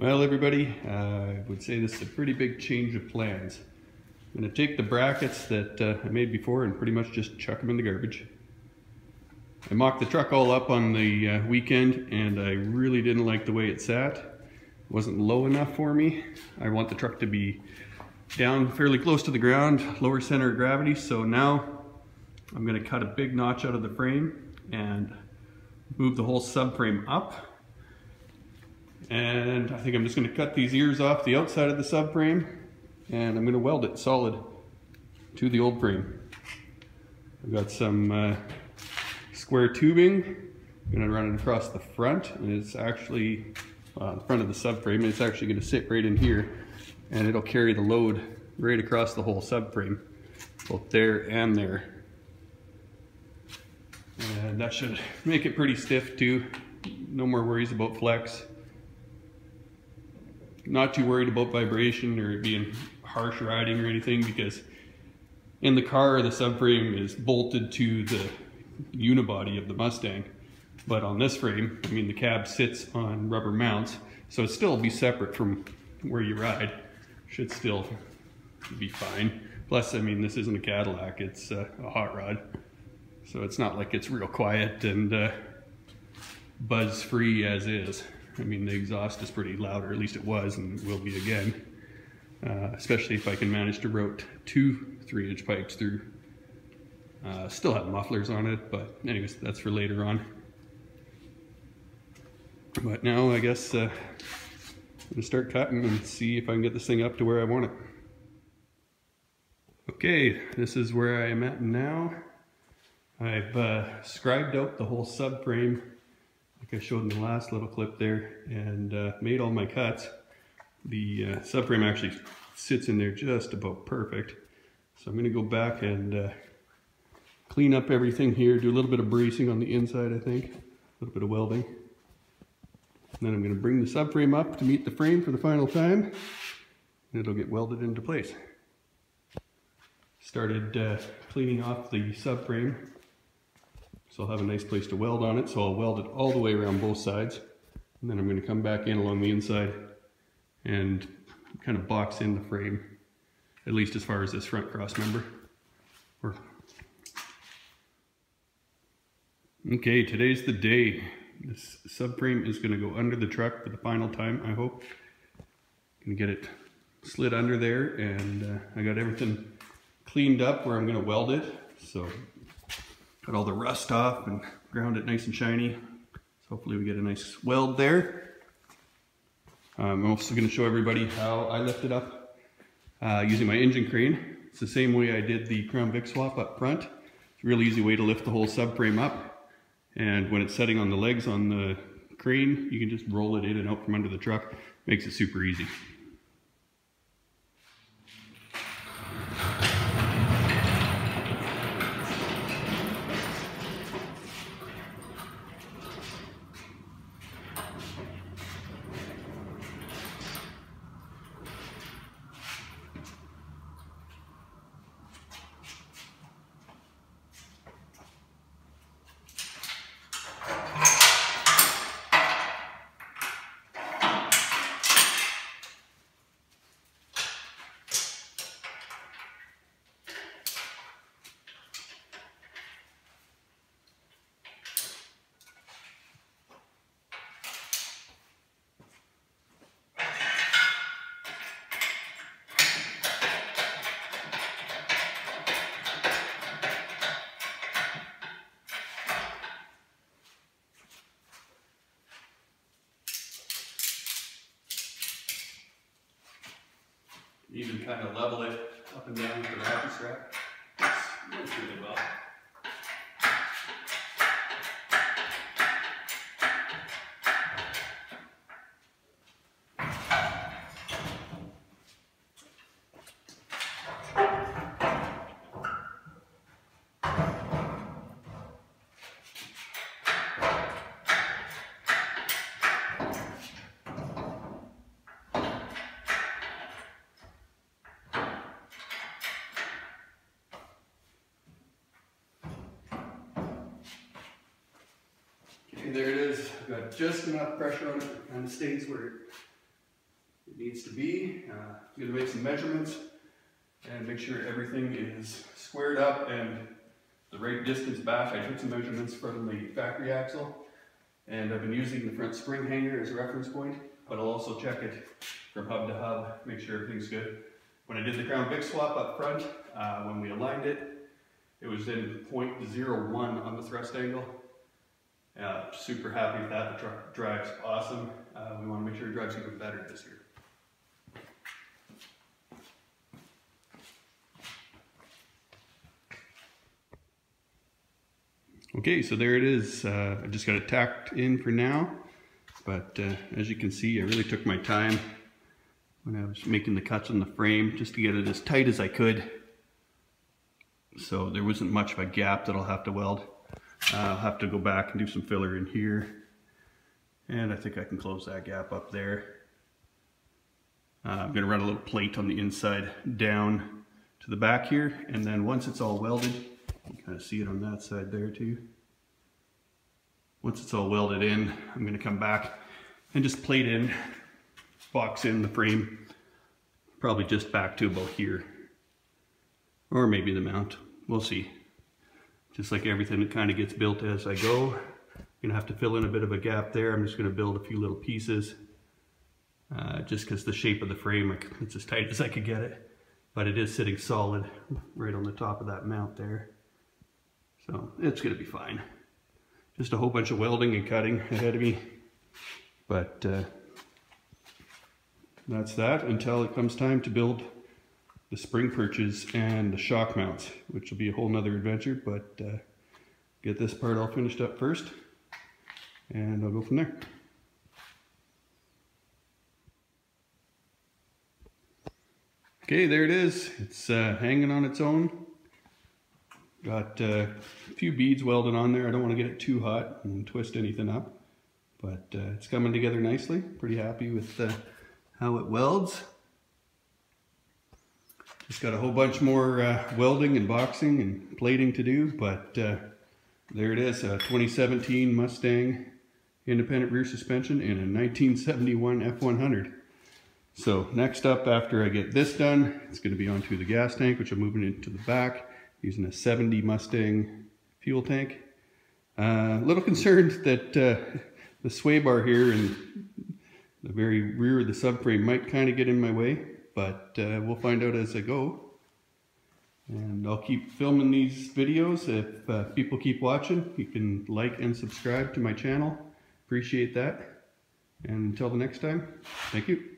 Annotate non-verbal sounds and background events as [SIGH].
Well, everybody, uh, I would say this is a pretty big change of plans. I'm going to take the brackets that uh, I made before and pretty much just chuck them in the garbage. I mocked the truck all up on the uh, weekend and I really didn't like the way it sat. It wasn't low enough for me. I want the truck to be down fairly close to the ground, lower center of gravity. So now I'm going to cut a big notch out of the frame and move the whole subframe up and I think I'm just gonna cut these ears off the outside of the subframe and I'm gonna weld it solid to the old frame. I've got some uh, square tubing. I'm gonna run it across the front and it's actually uh, the front of the subframe. And it's actually gonna sit right in here and it'll carry the load right across the whole subframe, both there and there. And that should [LAUGHS] make it pretty stiff too. No more worries about flex not too worried about vibration or being harsh riding or anything because in the car the subframe is bolted to the unibody of the Mustang. But on this frame I mean the cab sits on rubber mounts so it still be separate from where you ride. Should still be fine. Plus I mean this isn't a Cadillac it's uh, a hot rod. So it's not like it's real quiet and uh, buzz free as is I mean, the exhaust is pretty loud, or at least it was, and will be again. Uh, especially if I can manage to route two three-inch pipes through. Uh, still have mufflers on it, but anyways, that's for later on. But now I guess uh, I'm gonna start cutting and see if I can get this thing up to where I want it. Okay, this is where I am at now. I've uh, scribed out the whole subframe like I showed in the last little clip there, and uh, made all my cuts. The uh, subframe actually sits in there just about perfect. So I'm gonna go back and uh, clean up everything here, do a little bit of bracing on the inside, I think, a little bit of welding. And then I'm gonna bring the subframe up to meet the frame for the final time, and it'll get welded into place. Started uh, cleaning off the subframe so I'll have a nice place to weld on it. So I'll weld it all the way around both sides. And then I'm going to come back in along the inside and kind of box in the frame, at least as far as this front cross member. Or... Okay, today's the day. This subframe is going to go under the truck for the final time, I hope. Gonna get it slid under there and uh, I got everything cleaned up where I'm going to weld it. So Got all the rust off and ground it nice and shiny. So hopefully we get a nice weld there. Um, I'm also going to show everybody how I lift it up uh, using my engine crane. It's the same way I did the Crown Vic swap up front. It's a really easy way to lift the whole subframe up. And when it's setting on the legs on the crane, you can just roll it in and out from under the truck. Makes it super easy. Even kind of level it up and down with the rocker strap. Works really well. Okay, there it is. I've got just enough pressure on it and it stays where it needs to be. Uh, I'm gonna make some measurements and make sure everything is squared up and the right distance back. I took some measurements from the factory axle and I've been using the front spring hanger as a reference point, but I'll also check it from hub to hub, make sure everything's good. When I did the Crown Vic swap up front, uh, when we aligned it, it was in 0.01 on the thrust angle. Uh, super happy with that. The truck drives awesome. Uh, we want to make sure it drives even better this year. Okay, so there it is. Uh, I just got it tacked in for now. But uh, as you can see, I really took my time when I was making the cuts on the frame just to get it as tight as I could. So there wasn't much of a gap that I'll have to weld. I'll have to go back and do some filler in here. And I think I can close that gap up there. Uh, I'm to run a little plate on the inside down to the back here. And then once it's all welded, you can kind of see it on that side there too. Once it's all welded in, I'm going to come back and just plate in, box in the frame, probably just back to about here. Or maybe the mount, we'll see. Just like everything, it kind of gets built as I go. Gonna have to fill in a bit of a gap there. I'm just gonna build a few little pieces uh, just because the shape of the frame, it's as tight as I could get it. But it is sitting solid right on the top of that mount there. So it's gonna be fine. Just a whole bunch of welding and cutting ahead of me. But uh, that's that until it comes time to build the spring perches and the shock mounts, which will be a whole nother adventure, but uh, get this part all finished up first and I'll go from there. Okay, there it is. It's uh, hanging on its own. Got uh, a few beads welded on there. I don't want to get it too hot and twist anything up, but uh, it's coming together nicely. Pretty happy with uh, how it welds. Just got a whole bunch more uh, welding and boxing and plating to do, but uh, there it is, a 2017 Mustang independent rear suspension and a 1971 F100. So next up after I get this done, it's going to be onto the gas tank, which I'm moving into the back using a 70 Mustang fuel tank. Uh, a uh, little concerned that uh, the sway bar here and the very rear of the subframe might kind of get in my way but uh, we'll find out as I go. And I'll keep filming these videos. If uh, people keep watching, you can like and subscribe to my channel. Appreciate that. And until the next time, thank you.